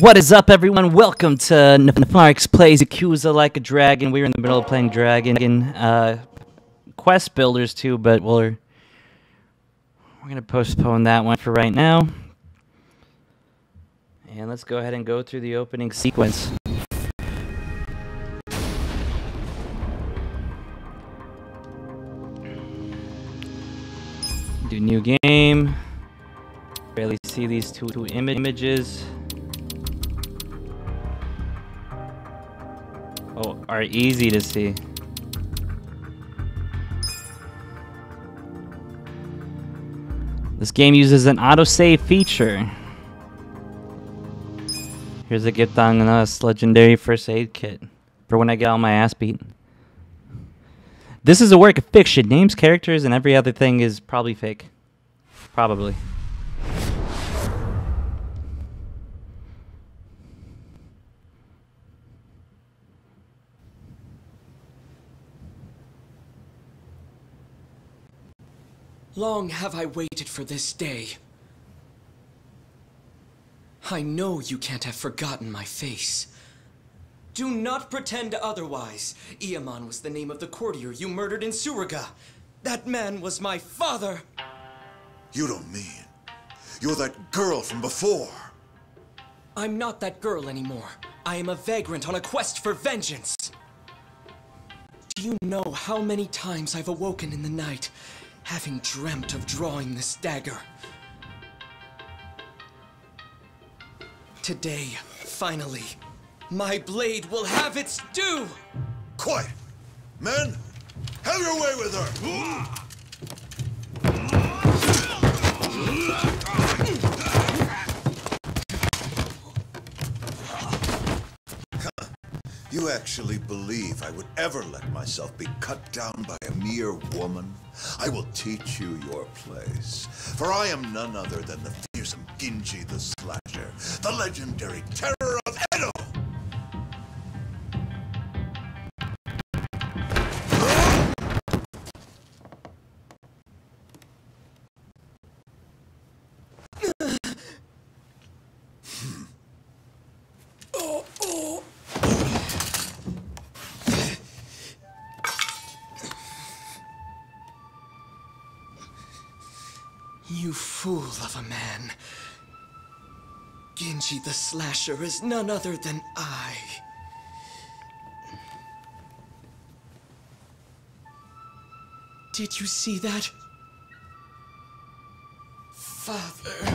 What is up, everyone? Welcome to Neph4rix Plays Yakuza Like a Dragon. We were in the middle of playing Dragon uh, Quest Builders too, but we're we're gonna postpone that one for right now. And let's go ahead and go through the opening sequence. Do new game. Barely see these two, two ima- images. Oh, are easy to see. This game uses an autosave feature. Here's a gift on us legendary first aid kit for when I get all my ass beat. This is a work of fiction. Names, characters, and every other thing is probably fake. Probably. Long have I waited for this day. I know you can't have forgotten my face. Do not pretend otherwise. Iamon was the name of the courtier you murdered in Suruga. That man was my father. You don't mean. You're that girl from before. I'm not that girl anymore. I am a vagrant on a quest for vengeance. Do you know how many times I've awoken in the night, having dreamt of drawing this dagger? Today, finally, my blade will have its due! Quiet! Men, have your way with her! You actually believe I would ever let myself be cut down by a mere woman? I will teach you your place. For I am none other than the fearsome Ginji the Slasher, the legendary terror The Slasher is none other than I. Did you see that? Father.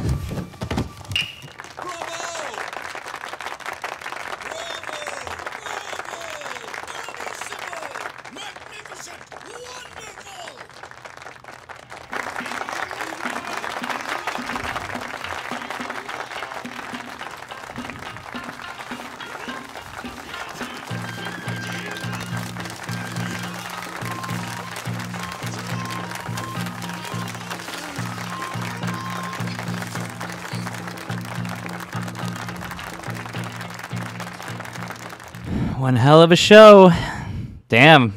One hell of a show. Damn.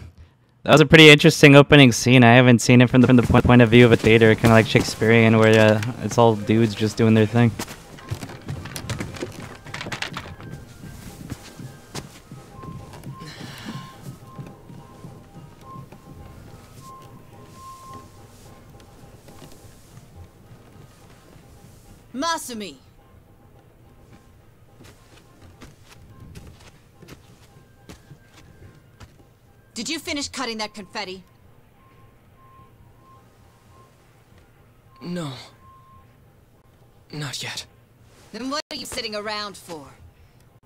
That was a pretty interesting opening scene. I haven't seen it from the, from the point, of view of a theater, kind of like Shakespearean, where uh, it's all dudes just doing their thing. Masumi! Did you finish cutting that confetti? No. Not yet. Then what are you sitting around for?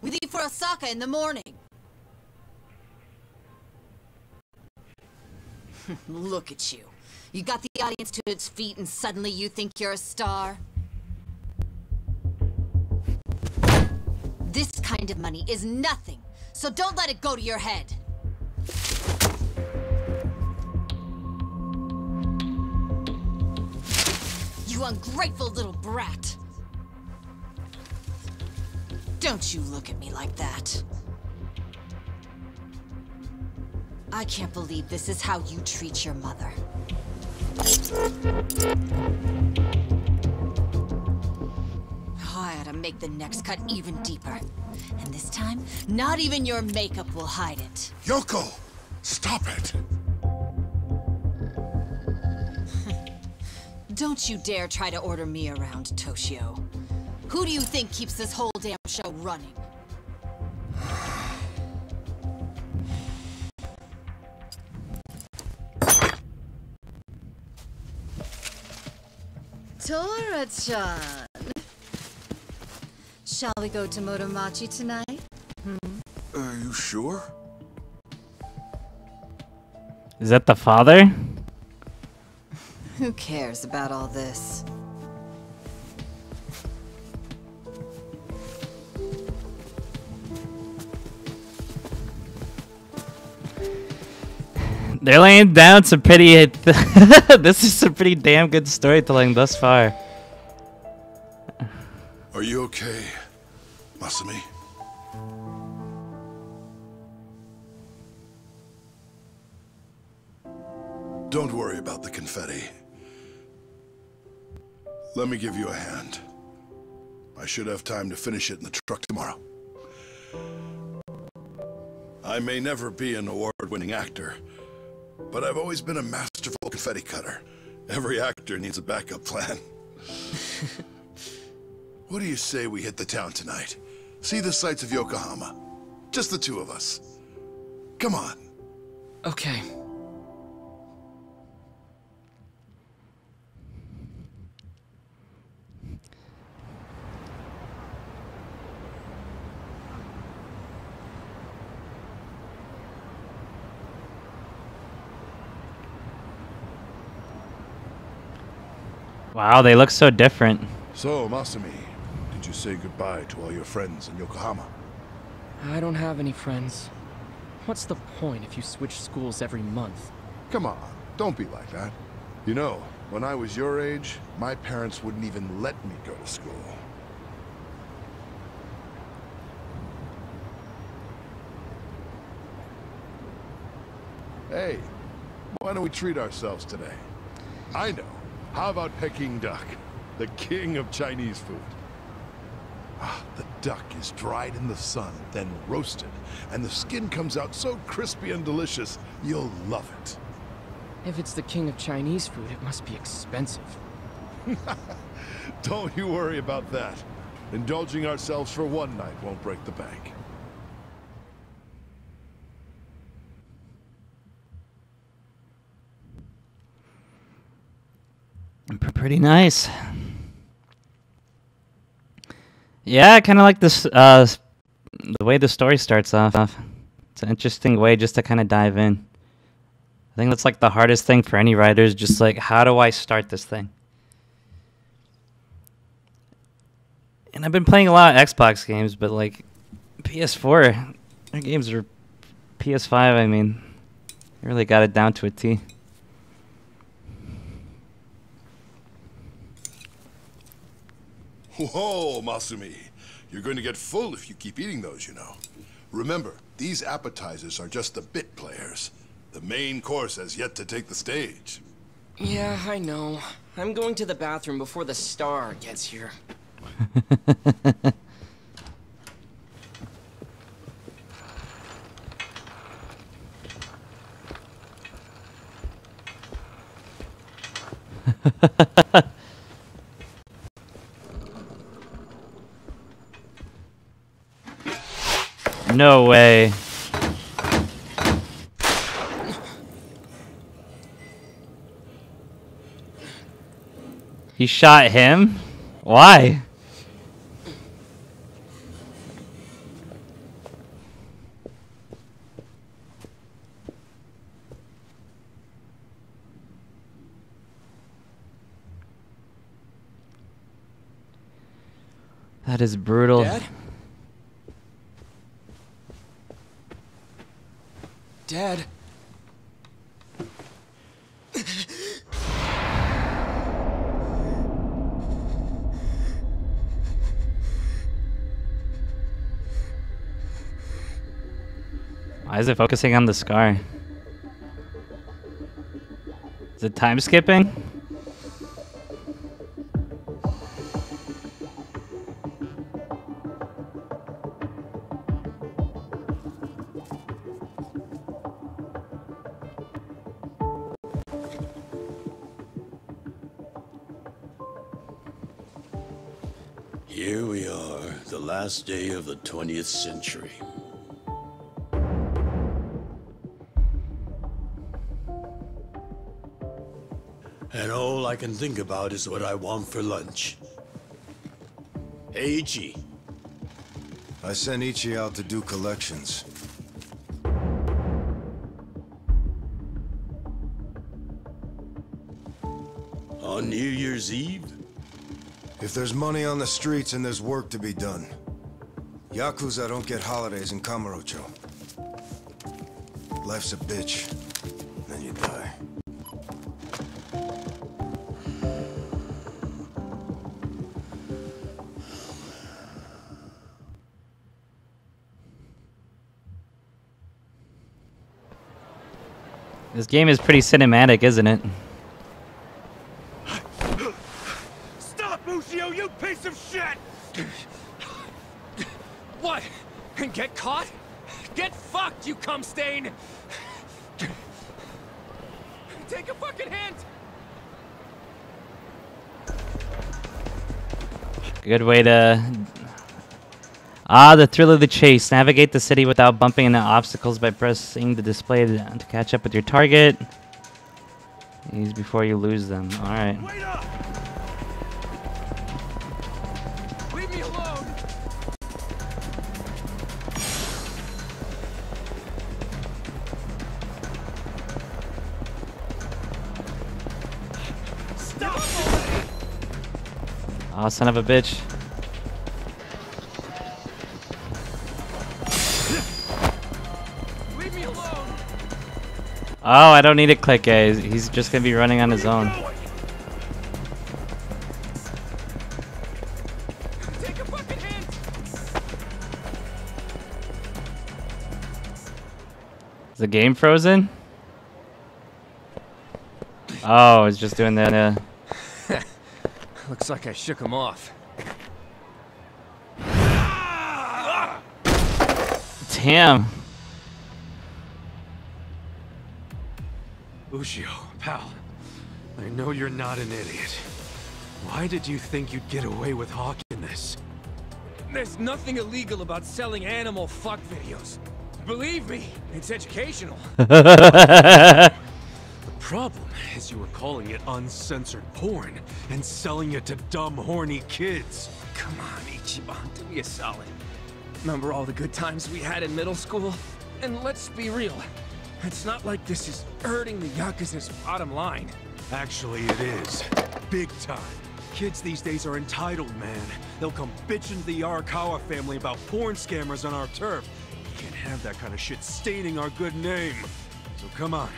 We leave for Osaka in the morning. Look at you. You got the audience to its feet and suddenly you think you're a star? This kind of money is nothing, so don't let it go to your head. Ungrateful little brat! Don't you look at me like that. I can't believe this is how you treat your mother. Oh, I to make the next cut even deeper. And this time, not even your makeup will hide it. Yoko! Stop it! Don't you dare try to order me around, Toshio. Who do you think keeps this whole damn show running? Tora-chan! Shall we go to Motomachi tonight? Hmm? Are you sure? Is that the father? Who cares about all this? They're laying down some pretty. this is some pretty damn good storytelling thus far. Are you okay, Masumi? Don't worry about the confetti. Let me give you a hand. I should have time to finish it in the truck tomorrow. I may never be an award-winning actor, but I've always been a masterful confetti cutter. Every actor needs a backup plan. What do you say we hit the town tonight? See the sights of Yokohama. Just the two of us. Come on. Okay. Wow, they look so different. So, Masumi, did you say goodbye to all your friends in Yokohama? I don't have any friends. What's the point if you switch schools every month? Come on, don't be like that. You know, when I was your age, my parents wouldn't even let me go to school. Hey, why don't we treat ourselves today? I know. How about Peking duck? The king of Chinese food. Ah, the duck is dried in the sun, then roasted, and the skin comes out so crispy and delicious, you'll love it. If it's the king of Chinese food, it must be expensive. Don't you worry about that. Indulging ourselves for one night won't break the bank. Pretty nice. Yeah, I kind of like this. Uh, the way the story starts off. It's an interesting way just to kind of dive in. I think that's like the hardest thing for any writer is just like, how do I start this thing? And I've been playing a lot of Xbox games, but like PS4, their games are PS5. I mean, they really got it down to a T. Whoa, Masumi. You're going to get full if you keep eating those, you know. Remember, these appetizers are just the bit players. The main course has yet to take the stage. Yeah, I know. I'm going to the bathroom before the star gets here. No way. He shot him? Why? That is brutal. Dad? Why is it focusing on the scar? Is it time skipping? Here we are, the last day of the 20th century. All I can think about is what I want for lunch. Hey, Ichi. I sent Ichi out to do collections. On New Year's Eve? If there's money on the streets and there's work to be done. Yakuza don't get holidays in Kamurocho. Life's a bitch. This game is pretty cinematic, isn't it? Stop, Ushio, you piece of shit! What? And get caught? Get fucked, you cum stain! Take a fucking hint! Good way to... Ah, the thrill of the chase. Navigate the city without bumping into obstacles by pressing the display to, to catch up with your target. These before you lose them. Alright. Wait! Leave me alone! Stop already! Oh, son of a bitch. Oh, I don't need to click A. He's just gonna be running on his own. Take a fucking hint! Is the game frozen? Oh, it's just doing that. Uh, Looks like I shook him off. damn. Ushio, pal. I know you're not an idiot. Why did you think you'd get away with hawking this? There's nothing illegal about selling animal fuck videos. Believe me, it's educational. The problem is you were calling it uncensored porn and selling it to dumb, horny kids. Come on, Ichiban, do me a solid. Remember all the good times we had in middle school? And let's be real, it's not like this is hurting the Yakuza's bottom line. Actually, it is. Big time. Kids these days are entitled, man. They'll come bitching to the Arakawa family about porn scammers on our turf. We can't have that kind of shit staining our good name. So come on.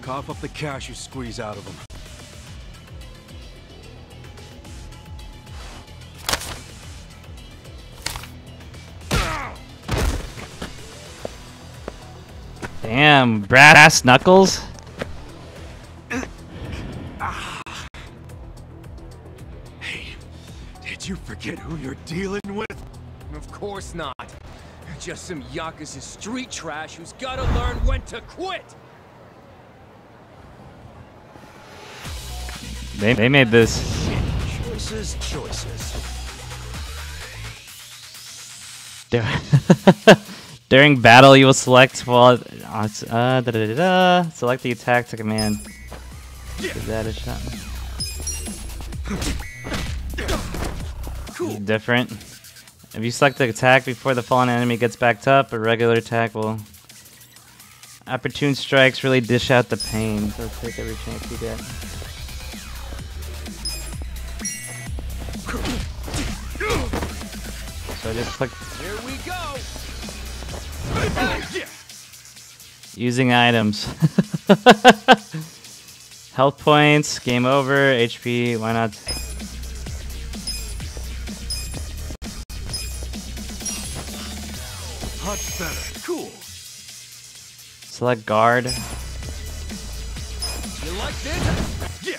Cough up the cash you squeeze out of them. Damn, brass knuckles. Hey, did you forget who you're dealing with? Of course not. Just some Yakuza street trash who's gotta learn when to quit! They, they made this. Choices, choices. During battle, you will select while uh, uh, da, da, da, da, select the attack to command. Give that a shot. Different. If you select the attack before the fallen enemy gets backed up, a regular attack will. Opportune strikes really dish out the pain, so take every chance you get. So I just click! Using items. Health points, game over, HP, why not? Much better. Cool. Select guard. You like this? Yeah.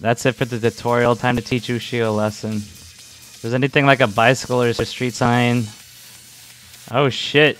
That's it for the tutorial. Time to teach Ushio a lesson. If there's anything like a bicycle or a street sign. Oh shit.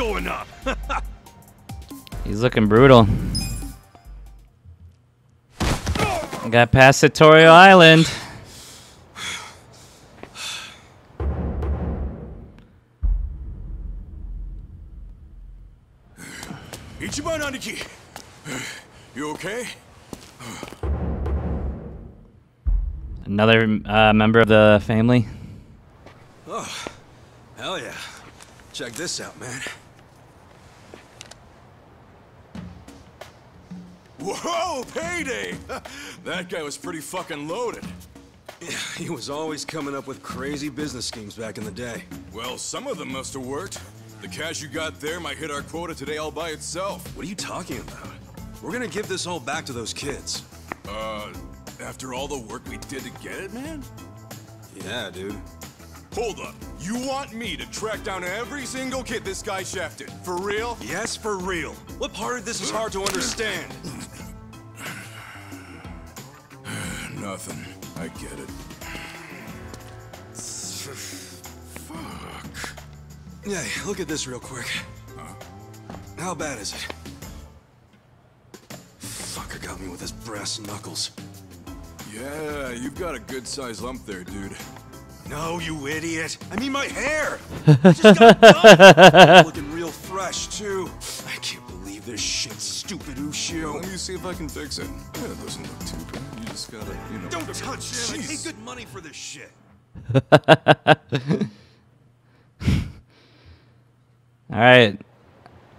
Going up. He's looking brutal. Got past Tutorial Island. Ichiban Aniki. You okay? Another uh, member of the family. Oh, hell yeah. Check this out, man. Whoa, payday! that guy was pretty fucking loaded. Yeah, he was always coming up with crazy business schemes back in the day. Well, some of them must have worked. The cash you got there might hit our quota today all by itself. What are you talking about? We're gonna give this all back to those kids. Uh, after all the work we did to get it, man? Yeah, dude. Hold up. You want me to track down every single kid this guy shafted? For real? Yes, for real. What part of this is hard to understand? Nothing. I get it. Fuck. Yeah, look at this real quick. How bad is it? Fucker got me with his brass knuckles. Yeah, you've got a good-sized lump there, dude. No, you idiot! I mean my hair! Just got done! Looking real fresh, too. I can't believe this shit, stupid Ushio. Let me see if I can fix it. Yeah, it doesn't look too bad. You just gotta, you know... Don't touch it! I pay good money for this shit. All right.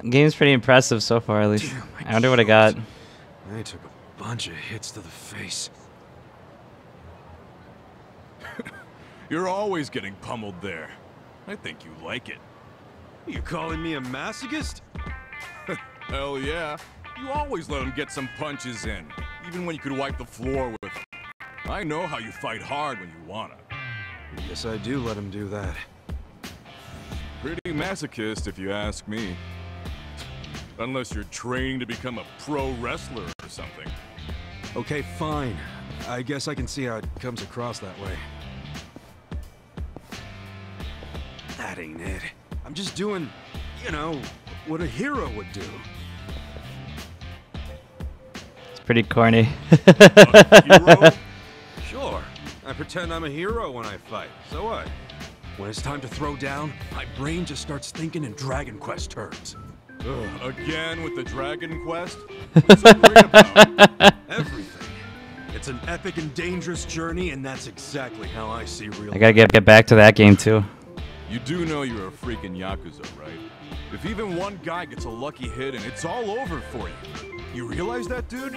Game's pretty impressive so far, at least. Damn, I wonder what I got. shoulders. I took a bunch of hits to the face. You're always getting pummeled there. I think you like it. You calling me a masochist? Hell yeah. You always let him get some punches in, even when you could wipe the floor with. I know how you fight hard when you wanna. Yes, I do let him do that. Pretty masochist, if you ask me. Unless you're training to become a pro wrestler or something. Okay, fine. I guess I can see how it comes across that way. That ain't it. I'm just doing, you know, what a hero would do. It's pretty corny. Hero? Sure. I pretend I'm a hero when I fight. So what? When it's time to throw down, my brain just starts thinking in Dragon Quest terms. Ugh, again with the Dragon Quest? What's that ring about? Everything. It's an epic and dangerous journey, and that's exactly how I see real I gotta get get back to that game too. You do know you're a freaking Yakuza, right? If even one guy gets a lucky hit and it's all over for you. You realize that, dude?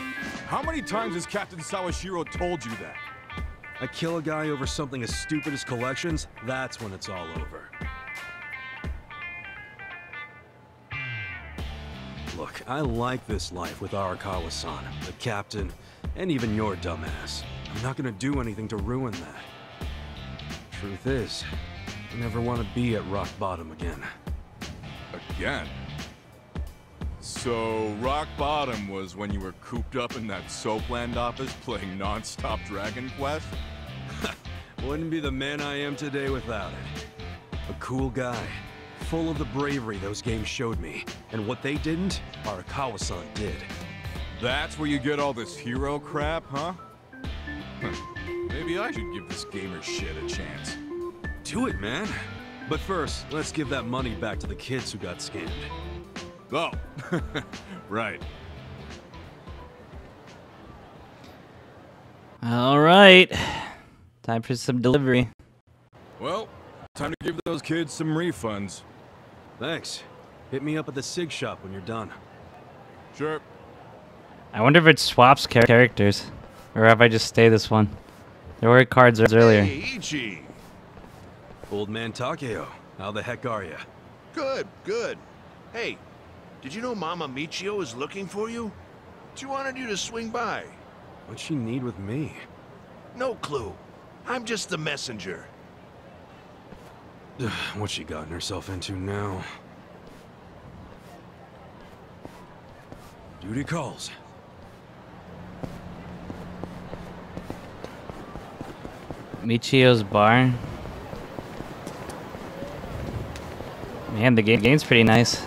How many times has Captain Sawashiro told you that? I kill a guy over something as stupid as collections, that's when it's all over. Look, I like this life with Arakawa-san, the captain, and even your dumbass. I'm not gonna do anything to ruin that. Truth is, I never want to be at rock bottom again. Again? So, rock bottom was when you were cooped up in that Soapland office playing non-stop Dragon Quest? Wouldn't be the man I am today without it. A cool guy, full of the bravery those games showed me. And what they didn't, Arakawa-san did. That's where you get all this hero crap, huh? Huh. Maybe I should give this gamer shit a chance. Do it, man. But first, let's give that money back to the kids who got scammed. Oh, right. All right. Time for some delivery. Well, time to give those kids some refunds. Thanks. Hit me up at the SIG shop when you're done. Sure. I wonder if it swaps char- characters, or if I just stay this one. There were cards earlier. Hey, Ichi. Old man Takeo, how the heck are you? Good, good. Hey, did you know Mama Michio is looking for you? She wanted you to swing by. What'd she need with me? No clue. I'm just the messenger. What's she gotten herself into now? Duty calls. Michio's bar. Man, the game's pretty nice.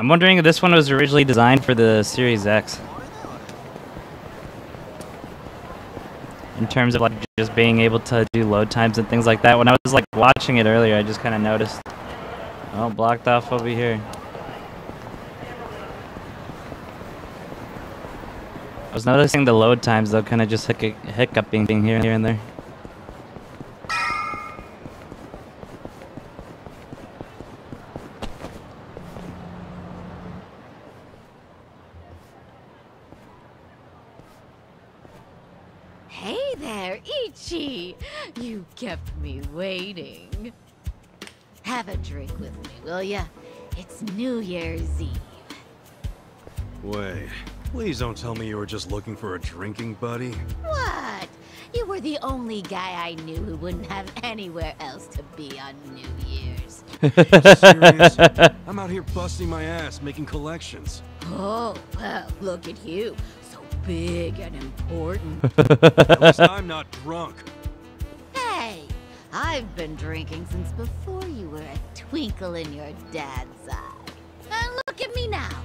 I'm wondering if this one was originally designed for the Series X. In terms of like just being able to do load times and things like that. When I was like watching it earlier, I just kind of noticed. Oh, blocked off over here. I was noticing the load times though, kind of just hic hiccuping here, here and there. Hey there, Ichi! You kept me waiting. Have a drink with me, will ya? It's New Year's Eve. Wait, please don't tell me you were just looking for a drinking buddy. What? You were the only guy I knew who wouldn't have anywhere else to be on New Year's. Serious? I'm out here busting my ass making collections. Oh, well, look at you. So big and important. At least I'm not drunk. Hey, I've been drinking since before you were a twinkle in your dad's eye. And look at me now.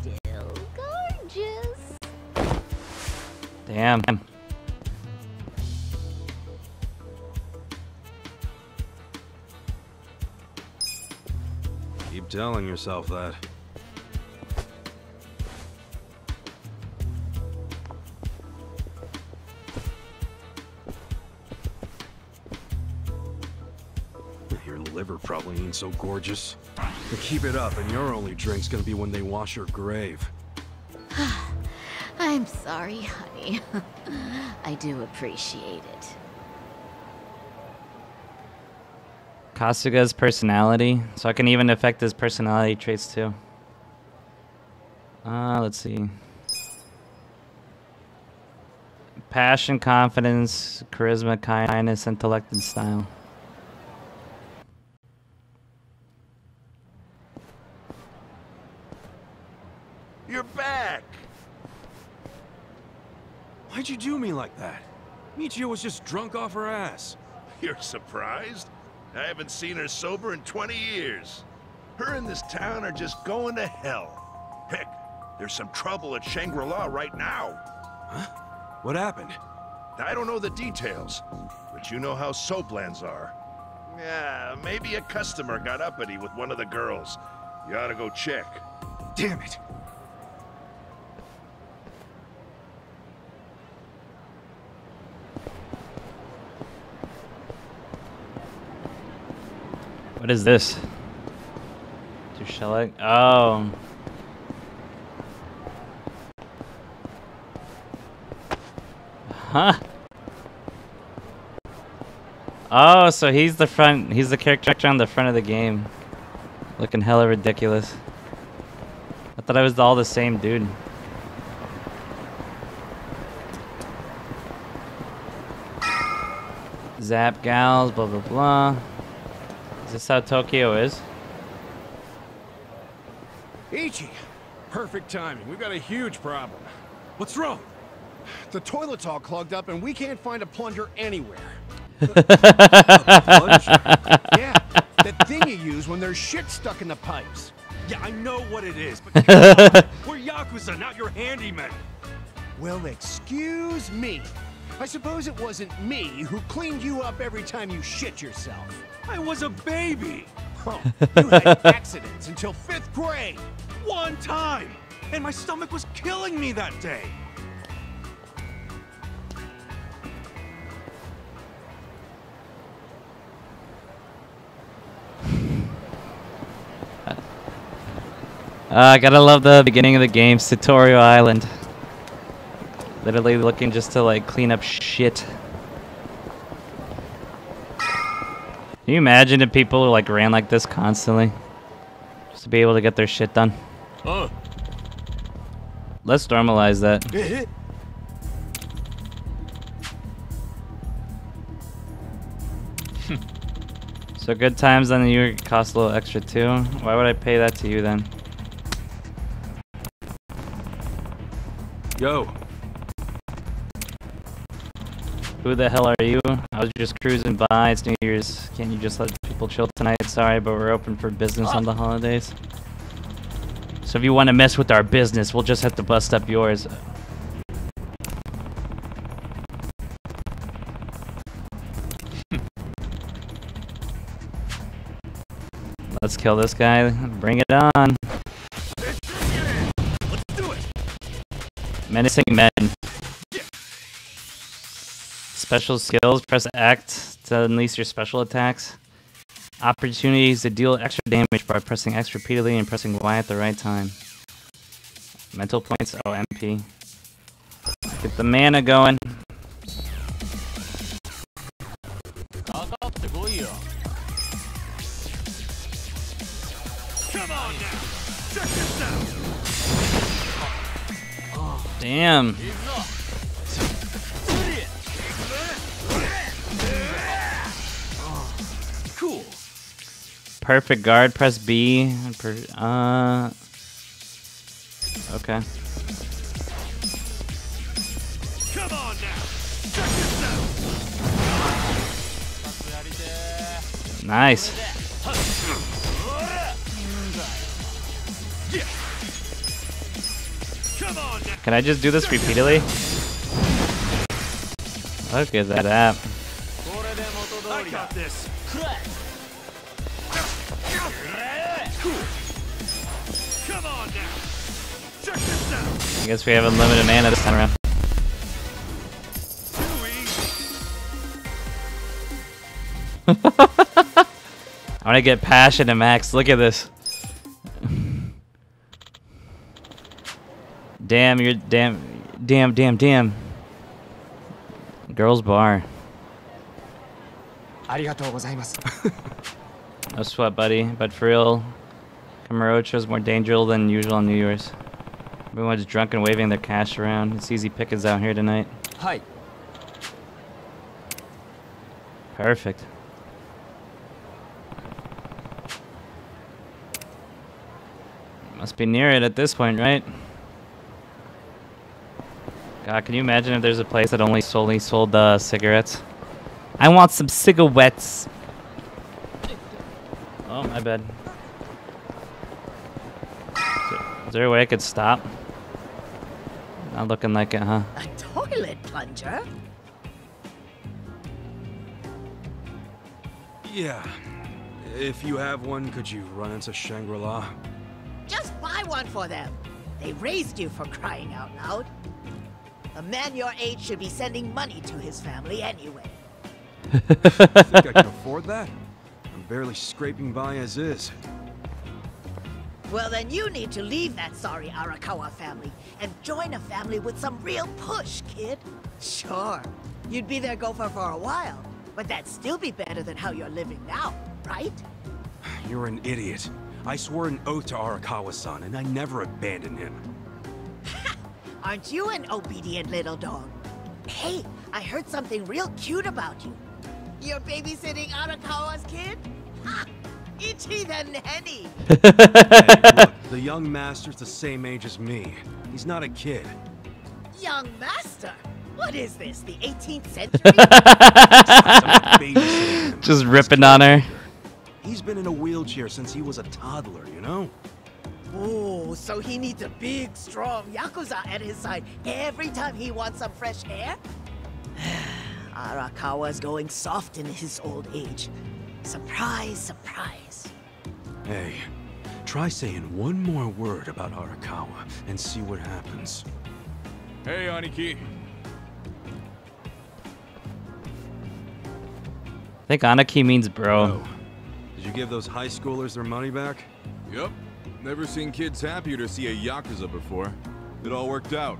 Still gorgeous. Damn. Keep telling yourself that. Liver probably ain't so gorgeous. But keep it up, and your only drink's gonna be when they wash your grave. I'm sorry, honey. I do appreciate it. Kasuga's personality, so I can even affect his personality traits too. Uh, let's see. Passion, confidence, charisma, kindness, intellect, and style. You're back! Why'd you do me like that? Michio was just drunk off her ass. You're surprised? I haven't seen her sober in 20 years. Her and this town are just going to hell. Heck, there's some trouble at Shangri-La right now. Huh? What happened? I don't know the details, but you know how soaplands are. Yeah, maybe a customer got uppity with one of the girls. You ought to go check. Damn it! What is this? To Shellac? Oh. Huh? Oh, so he's the front. He's the character on the front of the game. Looking hella ridiculous. I thought I was all the same dude. Zap gals, blah blah blah. Is this how Tokyo is? Ichi! Perfect timing. We've got a huge problem. What's wrong? The toilet's all clogged up and we can't find a plunger anywhere. Plunger? Yeah, that thing you use when there's shit stuck in the pipes. Yeah, I know what it is, but. We're Yakuza, not your handyman. Well, excuse me. I suppose it wasn't me who cleaned you up every time you shit yourself. I was a baby. Oh, you had accidents until fifth grade. One time. And my stomach was killing me that day. Uh, I gotta love the beginning of the game, Tutorial Island. Literally looking just to like clean up shit. Can you imagine if people like ran like this constantly? Just to be able to get their shit done. Uh. Let's normalize that. So good times on the year cost a little extra too. Why would I pay that to you then? Yo. Who the hell are you? I was just cruising by. It's New Year's. Can't you just let people chill tonight? Sorry, but we're open for business on the holidays. So if you want to mess with our business, we'll just have to bust up yours. Let's kill this guy. Bring it on. Menacing men. Special skills. Press Act to unleash your special attacks. Opportunities to deal extra damage by pressing X repeatedly and pressing Y at the right time. Mental points. Oh, MP. Get the mana going. Damn. Perfect guard. Press B. Per, uh. Okay. Come on now. Check this out. Nice. Yeah. Come on now. Can I just do this repeatedly? Look at that app. guess we have unlimited mana this time around. I want to get passion to max. Look at this. damn, you're damn, damn, damn, damn. Girls bar. no sweat, buddy. But for real, Kamurocho is more dangerous than usual on New Year's. Everyone's drunk and waving their cash around. It's easy pickings out here tonight. Hi. Perfect. Must be near it at this point, right? God, can you imagine if there's a place that only solely sold uh, cigarettes? I want some cigarettes. Oh, my bad. Is there- Is there a way I could stop? Not looking like it, huh? A toilet plunger? Yeah. If you have one, could you run into Shangri-La? Just buy one for them. They raised you for crying out loud. A man your age should be sending money to his family anyway. Think I can afford that? I'm barely scraping by as is. Well, then you need to leave that sorry Arakawa family and join a family with some real push, kid. Sure, you'd be their gopher for a while, but that'd still be better than how you're living now, right? You're an idiot. I swore an oath to Arakawa-san, and I never abandoned him. Aren't you an obedient little dog? Hey, I heard something real cute about you. You're babysitting Arakawa's kid? Ha! Ichi the nanny! Look, the young master's the same age as me. He's not a kid. Young master! What is this, the 18th century? Just ripping on her. He's been in a wheelchair since he was a toddler, you know? Oh, so he needs a big, strong Yakuza at his side every time he wants some fresh air? Arakawa's going soft in his old age. Surprise, surprise. Hey, try saying one more word about Arakawa and see what happens. Hey, Aniki. I think Aniki means bro. Oh. Did you give those high schoolers their money back? Yep. Never seen kids happier to see a Yakuza before. It all worked out.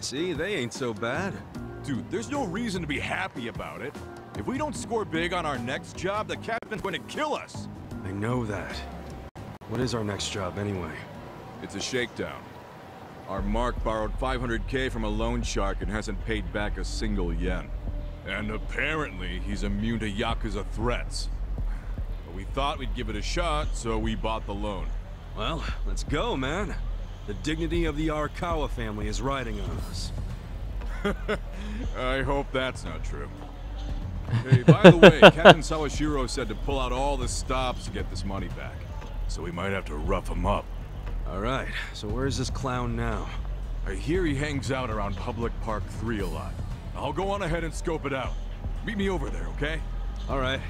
See, they ain't so bad. Dude, there's no reason to be happy about it. If we don't score big on our next job, the captain's going to kill us. I know that. What is our next job anyway? It's a shakedown. Our Mark borrowed 500k from a loan shark and hasn't paid back a single yen. And apparently, he's immune to Yakuza threats. But we thought we'd give it a shot, so we bought the loan. Well, let's go, man. The dignity of the Arakawa family is riding on us. I hope that's not true. Hey, by the way, Captain Sawashiro said to pull out all the stops to get this money back. So we might have to rough him up. Alright, so where's this clown now? I hear he hangs out around Public Park 3 a lot. I'll go on ahead and scope it out. Meet me over there, okay? Alright.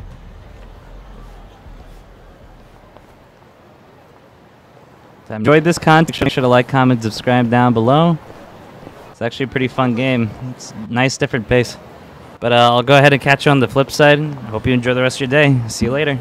If you enjoyed this content, make sure to like, comment, subscribe down below. It's actually a pretty fun game. It's a nice, different pace. But uh, I'll go ahead and catch you on the flip side. Hope you enjoy the rest of your day. See you later.